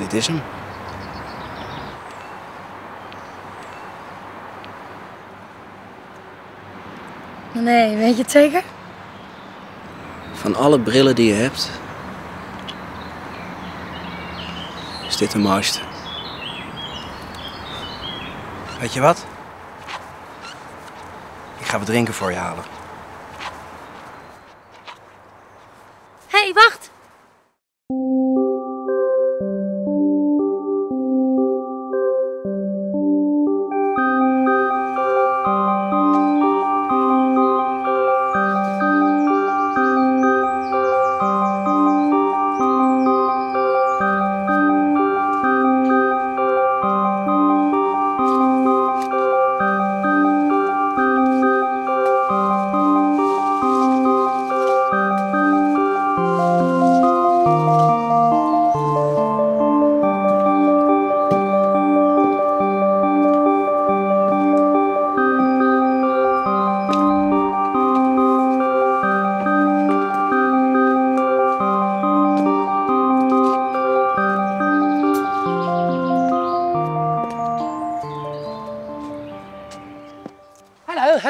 Dit is hem. Nee, weet je het zeker? Van alle brillen die je hebt, is dit de mooiste. Weet je wat? Ik ga wat drinken voor je halen. Hé, hey, wacht!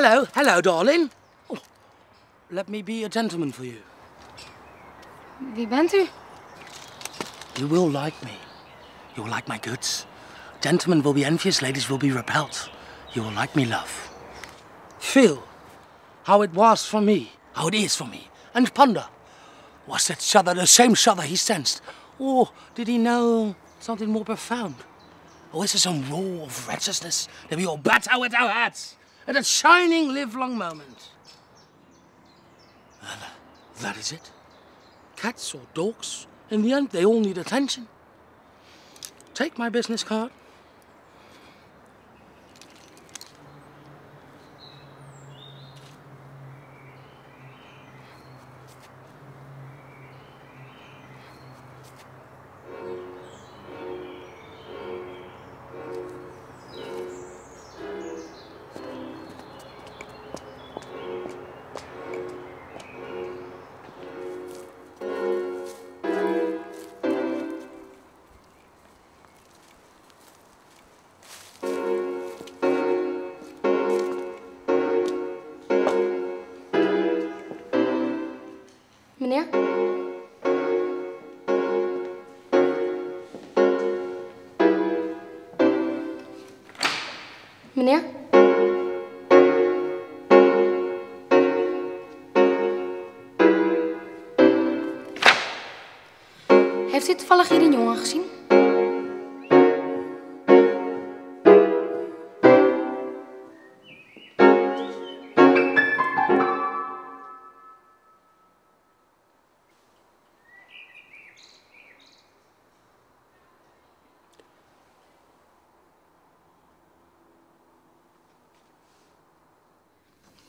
Hello, hello, darling. Oh, let me be a gentleman for you. Wie bent u? You will like me. You will like my goods. Gentlemen will be envious, ladies will be repelled. You will like me, love. Feel how it was for me, how it is for me, and ponder. Was that shudder the same shudder he sensed? Or did he know something more profound? Or is it some roar of righteousness that we all batter with our heads at a shining livelong moment? Well, that is it. Cats or dogs, in the end, they all need attention. Take my business card. Meneer? Heeft u toevallig hier een jongen gezien?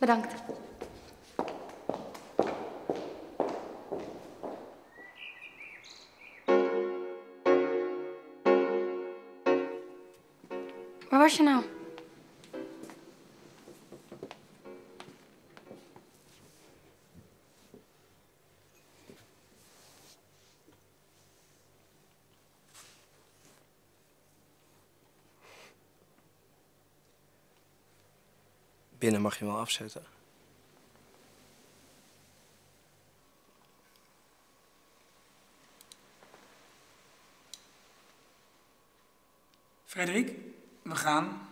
Bedankt. Waar was je nou? Binnen mag je wel afzetten. Frederik, we gaan.